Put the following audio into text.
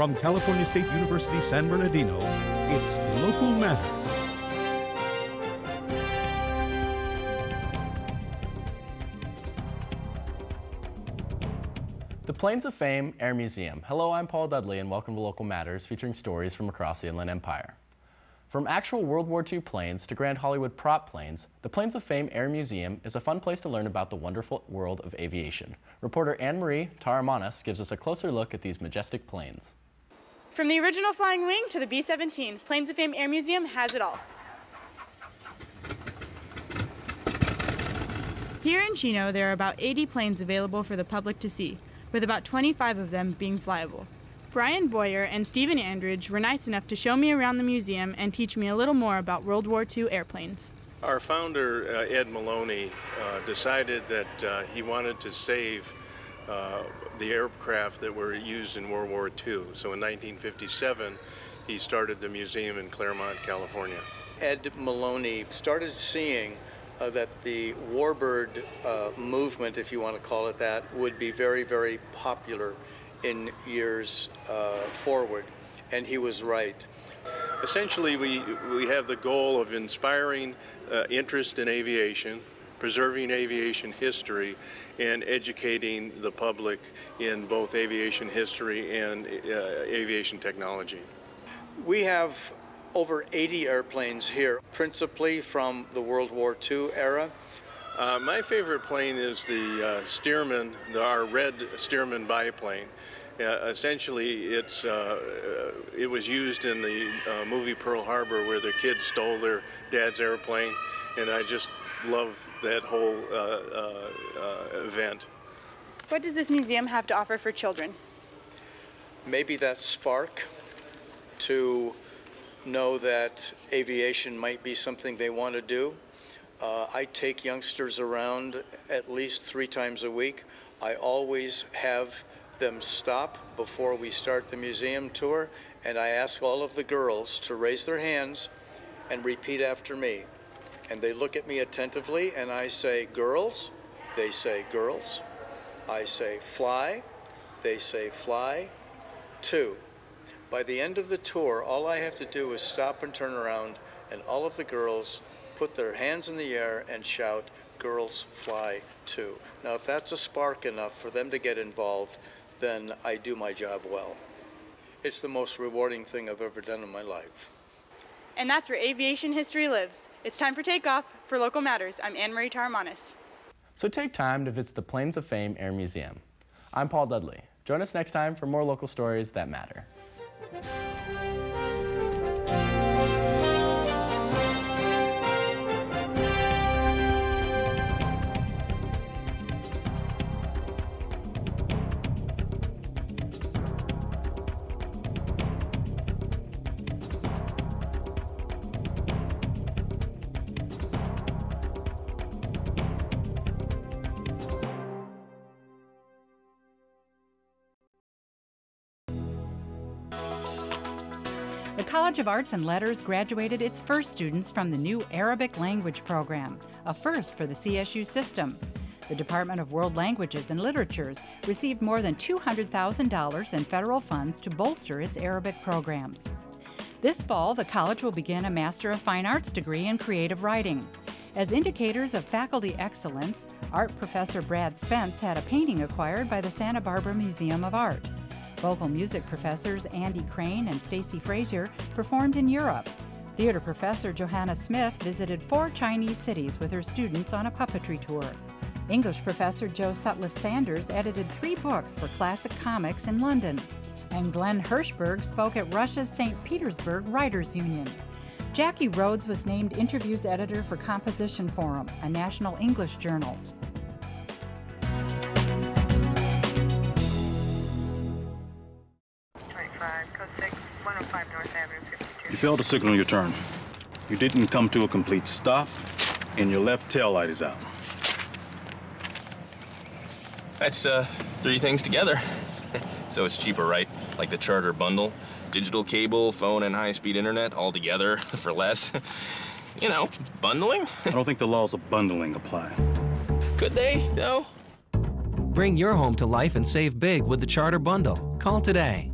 From California State University San Bernardino, it's Local Matters. The Planes of Fame Air Museum. Hello, I'm Paul Dudley and welcome to Local Matters featuring stories from across the Inland Empire. From actual World War II planes to Grand Hollywood prop planes, the Planes of Fame Air Museum is a fun place to learn about the wonderful world of aviation. Reporter Anne-Marie Tahramanis gives us a closer look at these majestic planes. From the original Flying Wing to the B-17, Planes of Fame Air Museum has it all. Here in Chino, there are about 80 planes available for the public to see with about 25 of them being flyable. Brian Boyer and Stephen Andridge were nice enough to show me around the museum and teach me a little more about World War II airplanes. Our founder, uh, Ed Maloney, uh, decided that uh, he wanted to save uh, the aircraft that were used in World War II. So in 1957, he started the museum in Claremont, California. Ed Maloney started seeing uh, that the warbird uh, movement, if you want to call it that, would be very, very popular in years uh, forward, and he was right. Essentially, we, we have the goal of inspiring uh, interest in aviation, preserving aviation history, and educating the public in both aviation history and uh, aviation technology. We have over 80 airplanes here, principally from the World War II era. Uh, my favorite plane is the uh, Stearman, the, our red Stearman biplane. Uh, essentially, it's, uh, it was used in the uh, movie Pearl Harbor where the kids stole their dad's airplane, and I just love that whole uh, event. What does this museum have to offer for children? Maybe that spark to know that aviation might be something they want to do. Uh, I take youngsters around at least three times a week. I always have them stop before we start the museum tour, and I ask all of the girls to raise their hands and repeat after me. And they look at me attentively, and I say, girls. They say, girls. I say, fly. They say, fly. Two. By the end of the tour, all I have to do is stop and turn around, and all of the girls put their hands in the air and shout, Girls Fly Too. Now, if that's a spark enough for them to get involved, then I do my job well. It's the most rewarding thing I've ever done in my life. And that's where aviation history lives. It's time for takeoff. For Local Matters, I'm Anne-Marie Tahramanis. So take time to visit the Planes of Fame Air Museum. I'm Paul Dudley. Join us next time for more local stories that matter. College of Arts and Letters graduated its first students from the new Arabic language program, a first for the CSU system. The Department of World Languages and Literatures received more than $200,000 in federal funds to bolster its Arabic programs. This fall, the college will begin a Master of Fine Arts degree in creative writing. As indicators of faculty excellence, art professor Brad Spence had a painting acquired by the Santa Barbara Museum of Art. Vocal music professors Andy Crane and Stacy Frazier performed in Europe. Theater professor Johanna Smith visited four Chinese cities with her students on a puppetry tour. English professor Joe Sutliff Sanders edited three books for classic comics in London. And Glenn Hirschberg spoke at Russia's St. Petersburg Writers Union. Jackie Rhodes was named interviews editor for Composition Forum, a national English journal. You failed to signal your turn. You didn't come to a complete stop, and your left tail light is out. That's uh, three things together. so it's cheaper, right? Like the charter bundle. Digital cable, phone, and high-speed internet all together for less. you know, bundling. I don't think the laws of bundling apply. Could they, though? Bring your home to life and save big with the Charter Bundle. Call today.